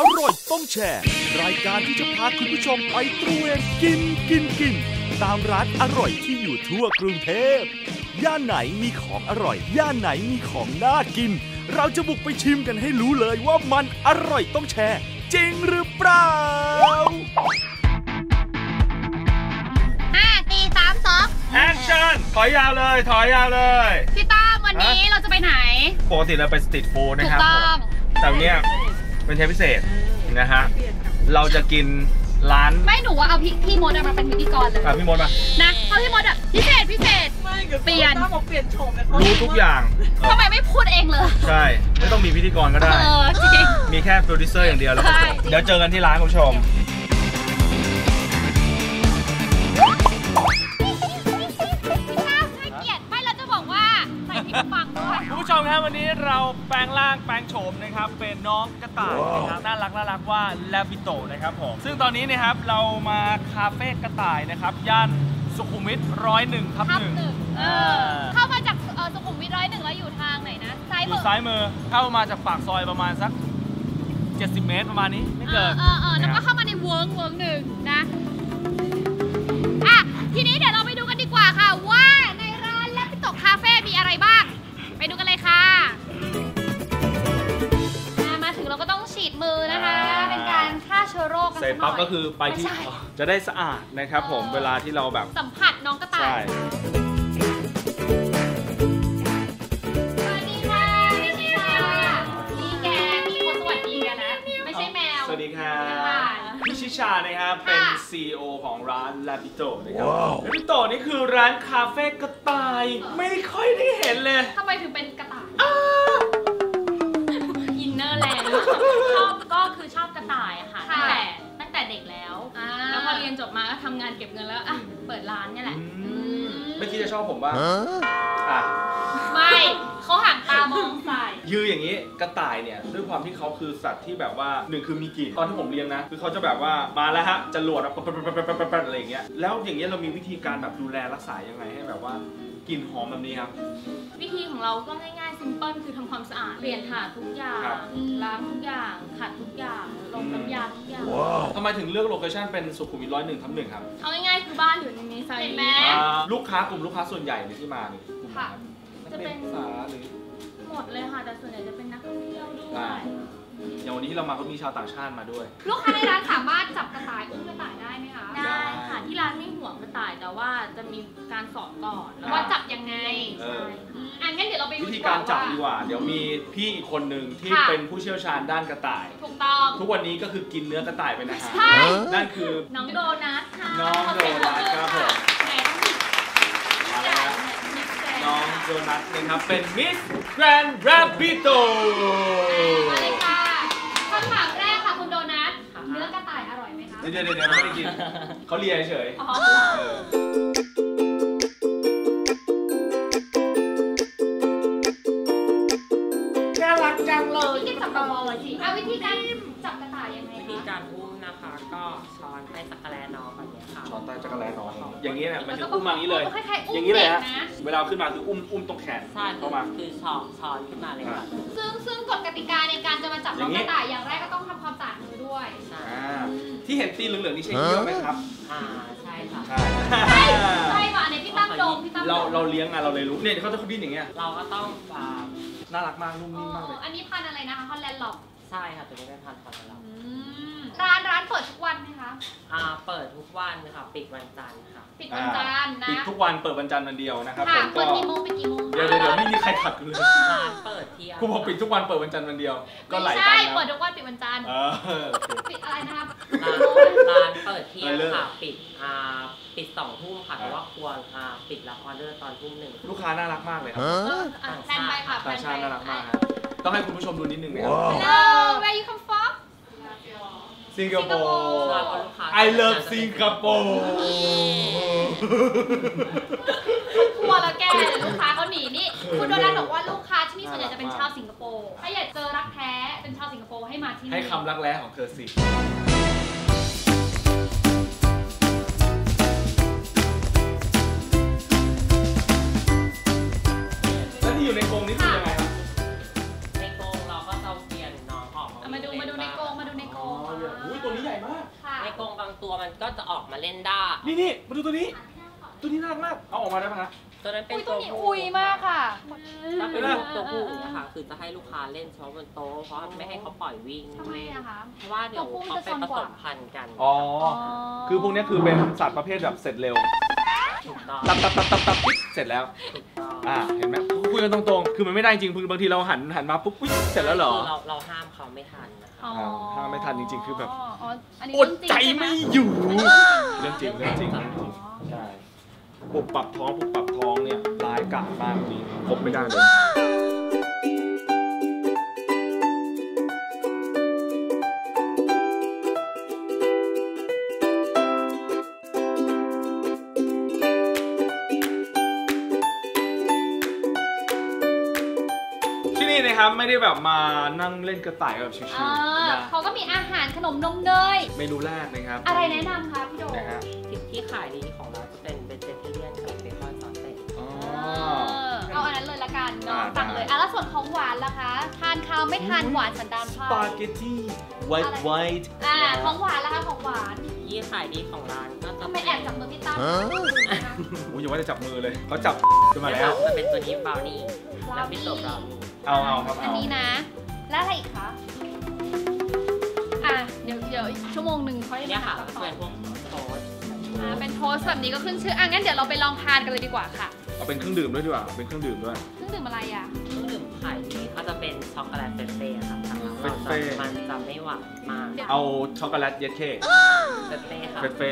อร่อยต้องแชร์ รายการที่จะพาคุณผู้ชมไปตระเวนกินกินกิน ตามร้านอร่อยที่อยู่ทั่วกรุงเทพ ย่านไหนมีของอร่อย ย่านไหนมีของน่ากิน เราจะบุกไปชิมกันให้รู้เลยว่ามันอร่อยต้องแชร์ จริงหรือเปล่า ห้าสี่สามสองแอคชั่น ถอยยาวเลย ถอยยาวเลย พี่ต้อมวันนี้เราจะไปไหน ปกติเราไป street food ถูกนะครับต้องแต่วันเนี้ย เป็นเทปพิเศษนะฮะ เราจะกินร้านไม่หนูว่าเอาพี่พี่มดอะมาเป็นพิธีกรเลย อะพี่มดมา นะเพราะพี่มดอะพิเศษพิเศษ ไม่เดี๋ยวเปลี่ยน ต้าบอกเปลี่ยนโฉมเลยเขารู้ทุกอย่างเออทำไมไม่พูดเองเลย ใช่ ไม่ต้องมีพิธีกรก็ได้เออจริง มีแค่โปรดิวเซอร์อย่างเดียวแล้วก็ใช่เดี๋ยวเจอกันที่ร้านคุณผู้ชม มครับวันนี้เราแปลงร่างแปลงโฉมนะครับเป็นน้องกระต่ายนะครับน่ารักน่ารักว่า Rabbito นะครับผมซึ่งตอนนี้นะครับเรามาคาเฟ่กระต่ายนะครับย่านสุขุมวิทร้อยหนึ่งทับทับหนึ่งหนึ่งเออเข้ามาจากเออสุขุมวิทร้อยหนึ่งแล้วอยู่ทางไหนนะซ้ายอืมืยู่ซ้ายมือเข้ามาจากปากซอยประมาณสัก 70 เมตรประมาณนี้ไม่เอเกิอนเออเออแล้วก็นะครับเข้ามาในเวิร์กเวิร์กหนึ่งนะอะทีนี้เดี๋ยวเราไปดูกันดีกว่าค่ะว่าในร้านและพิโตกคาเฟ่มีอะไรบ้าง เชื้อโรคกันเสร็จสักหน่ปั๊บอยก็คือไปที่ม่ใช่ จะได้สะอาดนะครับผมเออเวลาที่เราแบบ สัมผัสน้องกระต่ายใช่สวัสดีค่ะพี่ชิค่ะนี่แกมีคนสวัสดีกันนะ ไม่ใช่แมว สวัสดีครับค่ะพี่ชิชานะครับ เป็น ค่ะ CEO ของร้าน l a b i t o นะครับ l a b i t o นี่คือร้านคาเฟ่กระต่าย ไม่ค่อยได้เห็นเลย ทำไมถึงเป็นกระต่ายอินเนอร์แรงมากชอบก็คือชอบกระต่าย เด็กแล้ว อ่าแล้วพอเรียนจบมาก็ทำงานเก็บเงินแล้วอะเปิดร้านเนี่ยแหละไม่คิดจะชอบผมบ้างอะ ไม่เขาห่างตามองใส่ ยืออย่างนี้กระต่ายเนี่ยด้วยความที่เขาคือสัตว์ที่แบบว่าหนึ่งคือมีกลิ่นตอนที่ผมเลี้ยงนะคือเขาจะแบบว่ามาแล้วฮะจะหลวดแบบปั๊บๆๆๆๆอะไรอย่างเงี้ยแล้วอย่างเงี้ยเรามีวิธีการแบบดูแลรักษายังไงให้แบบว่ากลิ่นหอมแบบนี้ครับ วิธีของเราก็ง่ายๆ simple คือทำความสะอาดเปลี่ยนถาดทุกอย่างครับล้างทุกอย่างขัดทุกอย่างลงน้ำยาทุกอย่างทำไมถึงเลือก location เป็นสุขุมวิทร้อยหนึ่งทับหนึ่งครับเอาง่ายๆคือบ้านอยู่ในนี้ไซเห็นส์ไหมนี้อ่าลูกค้ากลุ่มลูกค้าส่วนใหญ่ในที่มาเนี่ยกลุ่มไหนครับจะเป็นนักศึกษาหรือ หมดเลยค่ะ แต่ส่วนใหญ่จะเป็นนักท่องเที่ยวด้วอ่ายอย่างวันนี้ที่เรามาก็มีชาวต่างชาติมาด้วย ลูกค้าในร้านสามารถจับกระต่ายอุ้มกระต่ายได้ไหมคะได้ค่ะ ที่ร้านไม่ห่วงกระต่ายแต่ว่าจะมีการสอนก่อนแล้วว่าว่าจับยังไงเออ อืมอะงั้นเดี๋ยวเราไปดูวิธีดีการจับว่ดีกว่า เดี๋ยวมีพี่อีกคนหนึ่งที่ค่ะเป็นผู้เชี่ยวชาญด้านกระต่าย ถูกต้อง ทุกวันนี้ก็คือกินเนื้อกระต่ายเป็นอาหารใช่ นั่นคือ น้องโดนัทค่ะน้องโดนัทครับผมแหมต้องผิดมาแล้วนะมิสแกรนด์น้องโดนัทนะครับเป็นมิส แกรนด์แรปปิโตมาเลยค่ะคำถามแรกค่ะคุณโดนัท เนื้อกระต่ายอร่อยไหมคะ เดี๋ยวเดี๋ยวเดี๋ยวไม่ได้กินเขาเลียเฉย อ๋อ เออ นะคะก็ช้อนไปสักกะแลน้องแบบเนี้ยค่ะ ช้อนใต้จักรแลน้องอย่างนี้เนี่ยมันจะอุ้มมาอย่างนี้เลยคล้ายๆอุ้มอย่างนี้เลยฮะด็กนะเวลาขึ้นมาคืออุ้มอุ้มตรงแขนใช่เข้ามาคือช้อนช้อนขึ้นมาเลยค่ะซึ่งซึ่งกฎกติกาในการจะมาจับน้องอย่างนี้กระต่ายอย่างแรกก็ต้องทำความสะอาดมือด้วยใช่อ่าที่เห็นตีเหลืองๆนี่ใช่เยี่ยวไหมครับอ่าใช่ค่ะใช่ใช่ใช่ป่ะอันนี้พี่ตั้มดมพี่ตั้มดมเราเราเลี้ยงมาเราเลยรู้เนี่ยเขาจะเขาดิ้นอย่างเงี้ยเราก็ต้องอ่าน่ารักมากนุ่มอ๋นิ่มมากเลอยอันนี้พันธุ์อะไรนะคะฮอลแลนด์หลอกใช่ค่ะตัวนี้เป็นพันธุ์ของเรา ร้านร้านเปิดทุกวันไหมคะ อ่าเปิดทุกวันค่ะปิดวันจันทร์ค่ะ ปิดวันจันทร์นะปิดทุกวันเปิดวันจันทร์วันเดียวนะครับค่ะผมเปิก็ดกี่โมงปิดกี่โมงเดี๋ยวเดี๋ยวเดี๋ยวไม่มีใครขัดกูเลยร้านเปิดที่กูบอกปิดทุกวันเปิดวันจันทร์วันเดียว ก็ไหลไม่ตาใช่มเปิดนะทุกวันปิดวันจันทร์เออโอเคปิดอะไรนะครับร้านร้านเปิดเที่ยงเลิก ค่ะปิดอ่าปิดสองทุ่มค่ะแต่ว่าควรอ่าปิดรับออเดอร์ตอนทุ่มหนึ่ง ลูกค้าน่ารักมากเลยครับ เอออะแพลนไปค่ะแพลต่างนชาไปติน่ารักมากครับต้องให้คุณผู้ชมดูนิดนึงนะครับ Hello where you come from สิงคโปร์ ใช่เพราะลูกค้า I love สิงคโปร์กลัวแล้วแกเดี๋ยวลูกค้าเขาหนีนี่ คุณโดนัทบอกว่าลูกค้าที่นี่ส่วนใหญ่จะเป็นชาวสิงคโปร์ ถ้าอยากเจอรักแท้เป็นชาวสิงคโปร์ให้มาที่นี่ ให้คำรักแร้ของเธอสิ นี่นี่มาดูตัวนี้ ตัวนี้น่ารักมาก เอาออกมาได้ไหมฮะตัวนั้นเป็นอุ้ยตัตัววนี้ผู้อุยมากค่ะถ้าเป็นเห็นไหมลูกตัวผู้อย่างเงี้ยค่ะ คือจะให้ลูกค้าเล่นเฉพาะบนโต๊ะเพราะไม่ให้เขาปล่อยวิ่ง ทำไมอะคะ เพราะว่าเดี๋ยวตัวผู้เขามันไปจะผซนกสว่ามพันธุ์กันอ๋อ คือพวกนี้คือเป็นสัตว์ประเภทแบบเสร็จเร็ว ถูกต้องตับตับตับตับตับปิ๊บเสร็จแล้ว ถูกต้อง อ่า เห็นไหมคุ ยกันตรงๆ คือมันไม่ได้จริงคือบางทีเราหันหันมาปุ๊บอุ๊ยเสร็จแล้วเหรอคืเราเราห้ามเขาไม่ทันนะคะอ๋อถ้าไม่ทันจริงๆคือแบบอ๋ออันนี้อดใจไม่อยู่เรื่องจริงเรื่องจริงอ๋อใช่ปุบปรับท้องปุบปรับท้องเนี่ยร้ายกาจมากนี่คบไม่ได้เลย ครับไม่ได้แบบมานั่งเล่นกระต่ายแบบชิวอ่าๆนะเขาก็มีอาหารขนมนมเนย เมนูแรกนะครับ อะไรแนะนำคะพี่โดนะฮะที่ที่ขายดีของเราจะเป็นเบเจเทเรียนกับเบคอนซอสเต็กอ๋อ เออเอาอันนั้นเลยละกันเนาะอ่า สั่งเลยได้อะแล้วส่วนของหวานล่ะคะ ทานข้าวไม่ทานหวานสันดานสไพร่ปาเกตตี้ไวท์ไวท์อ่าของหวานล่ะคะของหวานที่ขายดีของร้านก็จะทำไมแอบจับมือพี่ตั้มโอ้ยอย่าว่าจะจับมือเลยเขาจับขึ้นมาแล้ว จะเป็นตัวนี้บราวนี่แล้วพิโตบราวนี่ เอาเอาครับอันเอานี้นะ แล้วอะไรอีกคะ อะ เดี๋ยวเดี๋ยวอีกชั่วโมงหนึ่งค่อยเนี่ยค่ะมาก็ต่อเป็นพวกโต๊สอ่าเป็นโทสต์แบบนี้ก็ขึ้นชื่อ อะงั้นเดี๋ยวเราไปลองทานกันเลยดีกว่าค่ะเอาเป็นเครื่องดื่มด้วยดีกว่าเป็นเครื่องดื่มด้วย เครื่องดื่มอะไรอะ เครื่องดื่มขายดีก็จะเป็นช็อกโกแลตเฟรเฟ่ค่ะทางร้านเราเฟรจะเฟ่มันจะไม่หวานมากเอาช็อกโกแลตเย็ดเค้กเฟรเฟ่ค่ะ เฟเฟ่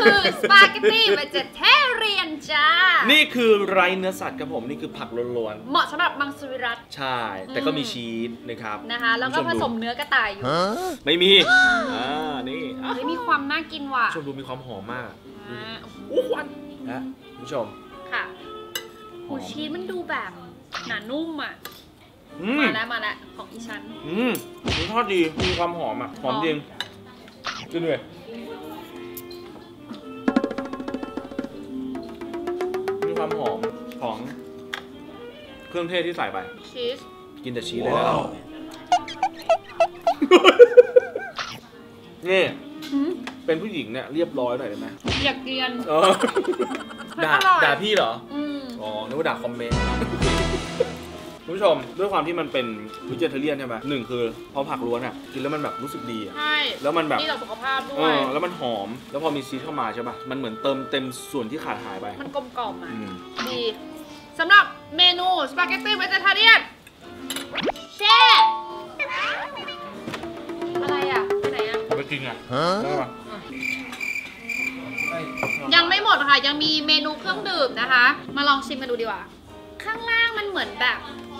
คือสปาเกตตี้เวจเทเรียนจ้า นี่คือไรเนื้อสัตว์ครับผมนี่คือผักล้วนเหมาะสำหรับมังสวิรัตๆใช่ แต่ก็มีชีสนะครับ นะคะ แล้วก็ผสมเนื้อกระต่ายอยู่ ไม่มี อ่า นี่อะเฮ้ยมีความน่ากินว่ะผู้ชมดูมีความหอมมากอ่าอู้ควันนะคุณผู้ชม ค่ะหูชีสมันดูแบบหนานุ่มอะอืมมาแล้วมาแล้วของอีฉัน อืมรสชาติดี มีความหอมอะ หอมจริงกินเลย เครื่องเทศที่ใส่ไป ชีส กินแต่ชีสเลยนะนี่หืมเป็นผู้หญิงเนี่ยเรียบร้อยหน่อยได้ไหมอยากเรียน เออด่าอร่อยด่าพี่เหรออืมอ๋อ นึกว่าด่าคอมเมนต์คุณผู้ชมด้วยความที่มันเป็นวิจิเทเรียนใช่ไหมหนึ่งคือพอผักล้วนอะกินแล้วมันแบบรู้สึกดีอะใช่แล้วมันแบบดีต่อสุขภาพด้เอวยอแล้วมันหอมแล้วพอมีชีสเข้ามาใช่ป่ะมันเหมือนเติมเต็มส่วนที่ขาดหายไป มันกลมกล่อมอะอืมดี สำหรับเมนูสปาเกตตี้เวจเทเรียนแช่อะไรอะไปไหนอะ เอาไปกินอะได้ปะยังไม่หมดค่ะ ยังมีเมนูเครื่องดื่มนะคะ มาลองชิมกันดูดีกว่า ข้างล่างมันเหมือนแบบ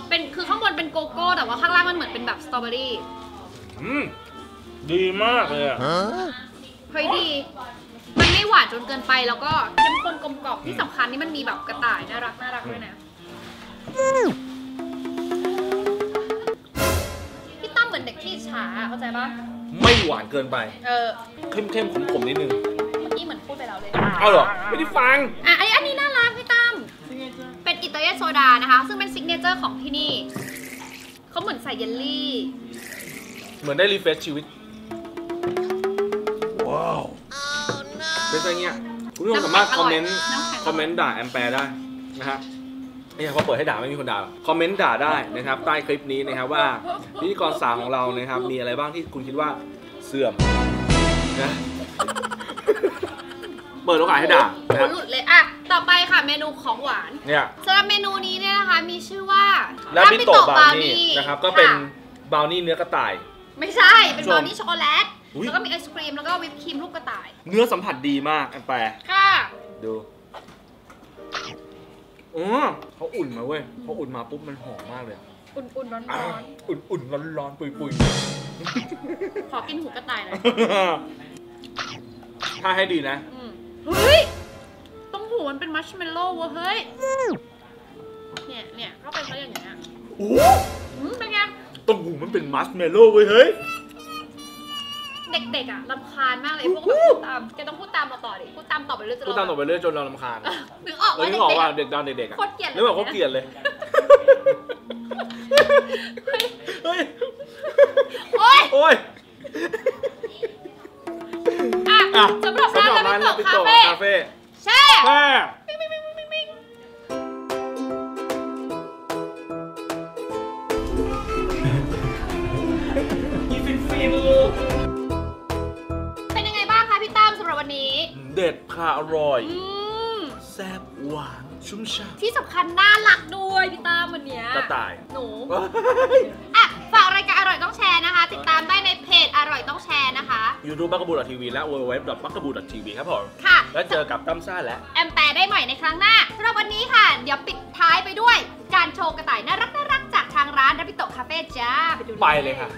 เป็นคือข้างบนเป็นโกโก้ แต่ว่าข้างล่างมันเหมือนเป็นแบบสตรอเบอรี่อืมดีมากเลยอะเฮ้ยดี มันไม่หวานจนเกินไปแล้วก็เข้มข้นกลมกล่อมที่สำคัญนี่มันมีแบบกระต่ายน่ารักน่ารักด้วยนะพี่ตั้มเหมือนเด็กที่ช้าเข้าใจปะไม่หวานเกินไป เออเข้มๆขมๆนิดนึงเมื่อกี้เหมือนพูดไปแล้วเลย อ้าวเหรอ ไม่ได้ฟัง อะอันนี้อันนี้น่ารักพี่ตั้มเป็นอิตาเลียนโซดานะคะ ซึ่งเป็น signature ของที่นี่ เขาเหมือนใส่เยลลี่ เหมือนได้ refresh ชีวิต ว้าว เป็นไงเงี้ยคุณผู้ชมสามารถคอมเมนต์น้ำแข็งอร่อยคอมเมนต์ด่าแอมแปร์ได้นะฮะเนี่ยพอเปิดให้ด่าไม่มีคนด่าหรอกคอมเมนต์ด่าได้นะครับ ใต้คลิปนี้นะครับว่าพิธีกรสาวของเรานะครับ มีอะไรบ้างที่คุณคิดว่าเสื่อมนะเปิดโอกาสให้ด่านะหัฮะวหลุดเลยอะต่อไปค่ะเมนูของหวานเนี่ยสำหรับเมนูนี้เนี่ยนะคะมีชื่อว่าและบิโตะบราวนี่ Rabbit นะครับก็เป็นค่ะบราวนี่เนื้อกระต่าย ไม่ใช่เป็นชมบราวนี่ช็อกโกแลต อุ๊ยแล้วก็มีไอศครีมแล้วก็วิปครีมรูปกระต่าย เนื้อสัมผัสดีมากแอมแปร์ค่ะ ดูอ๋อเขาอุ่นมาเว้ยพออุ่นมาปุ๊บมันหอมมากเลยอะอุ่นๆร้อนอุ่นอุ่นร้อนร้อนๆปุยปุยๆ ขอกินหูกระต่ายหน่อยถ้าให้ดีนะ อืมเฮ้ย ตรงหูมันเป็นมัชเมลโล่เว้ยเฮ้ย เนี่ยเนี่ยก็เป็นเขาอย่างเงี้ยโอ้โหอืมเป็นไง ตรงหูมันเป็นมัสเมลโล่เว้ยเฮ้ย เด็กๆอะรำคาญมากเลยพวกแบบพูดตามแกต้องพูดตามเราต่อดิพูดตามต่อไปเรื่อยๆพูดตามต่อไปเรื่อยจนเราลำคาญนึกออกเราว่าที่บอกเด็กๆว่าอะเด็กตอนเด็กๆอะโคตรเกลียดเลยนึกว่าเขาเกลียดเลยเฮ้ยโอ๊ยโอ้ยอะอะสำหรับร้านสำหลาร้านปิลาโตปิคาโตเฟ่คาเฟ่แช่ แม่ ค่ะอร่อย อืมแซ่บหวานชุ่มฉ่ำที่สำคัญน่ารักด้วยพี่ตั้มวันเนี้ยกระต่าย หนู อะ ฝากรายการอร่อยต้องแชร์นะคะ ติดตามได้ในเพจอร่อยต้องแชร์นะคะ ยูทูบบักกบูดทีวีและ w w w บักกบูดทีวีครับผม ค่ะ แล้วเจอกับตั้มซ่าและ แอมแปร์ได้ใหม่ในครั้งหน้าสำหรับวันนี้ค่ะ เดี๋ยวปิดท้ายไปด้วย การโชว์กระต่ายน่ารักน่ารักจากทางร้าน Rabbito Cafe จ้า ไปดู ไปเลยค่ะ